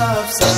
love.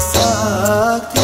Sucks